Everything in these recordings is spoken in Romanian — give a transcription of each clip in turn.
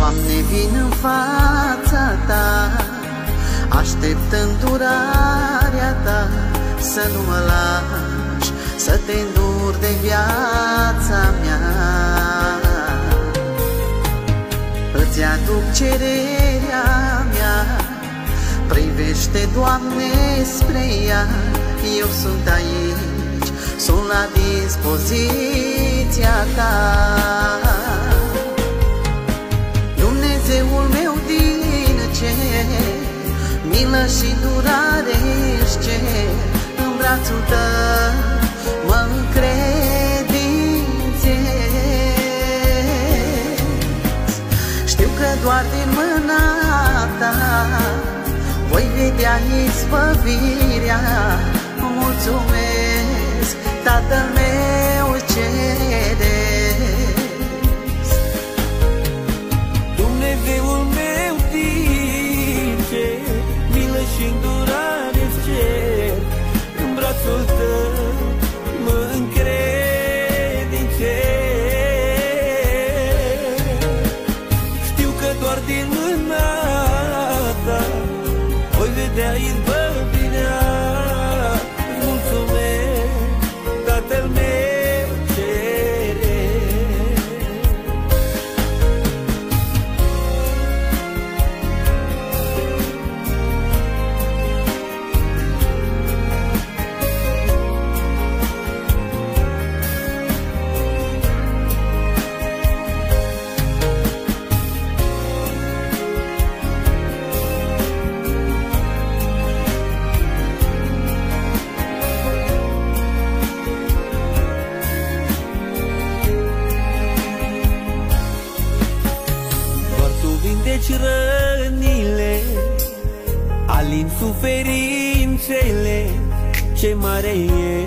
Doamne, vin în fața Ta Aștept îndurarea Ta. Să nu mă lași Să te îndur de viața mea. Îți aduc cererea mea Privește, Doamne, spre ea. Eu sunt aici Sunt la dispoziția Ta izbăvirea. Mulțumesc, Tatăl meu ceresc. Dumnezeul meu din cer Milă și îndurare cer. În brațul tău mă încredințez. Știu că doar din mâna Alin suferințele Ce mare e.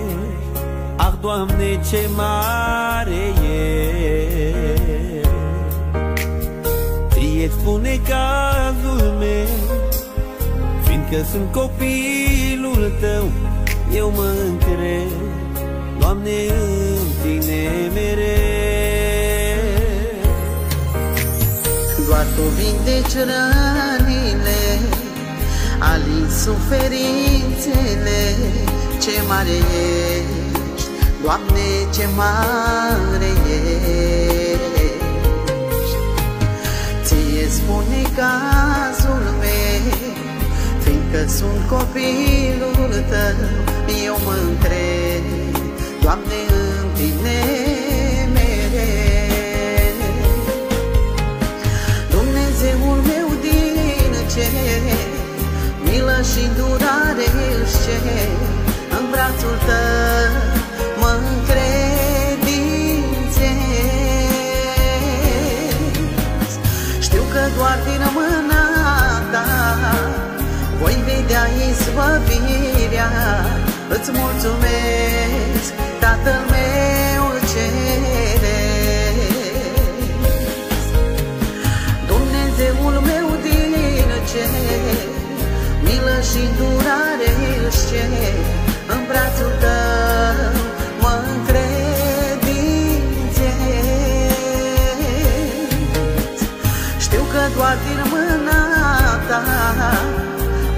Ah, Doamne, ce mare e. Ție spune cazul meu Fiindcă sunt copilul tău Eu mă încred Doamne, în tine mereu. Doar tu vindeci rănile Alin suferințele Ce mare ești. Doamne, ce mare ești. Ție spune cazul meu Fiindcă sunt copilul tău Eu mă încred Doamne, în tine mâna ta. Voi vedea izbăvirea. Îți mulțumesc, Tatăl meu ceresc că doar din mâna ta.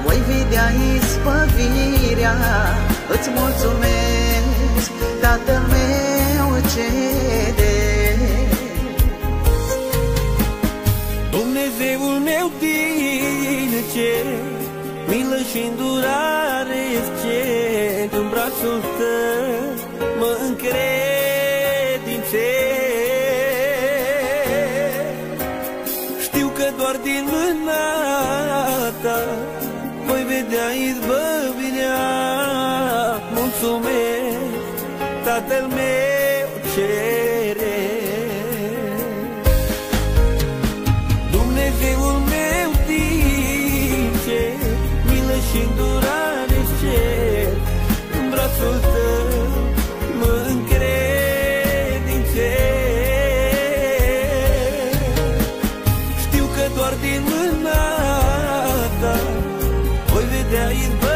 Voi vedea izbăvirea Îți mulțumesc, Tatăl meu ceresc Dumnezeul meu din cer Milă și îndurare cer În brațul tău mă încredințez doar din mâna ta. Voi vedea izbăvirea Mulțumesc, Tatăl meu ceresc Dumnezeul meu din cer Milă și îndurare you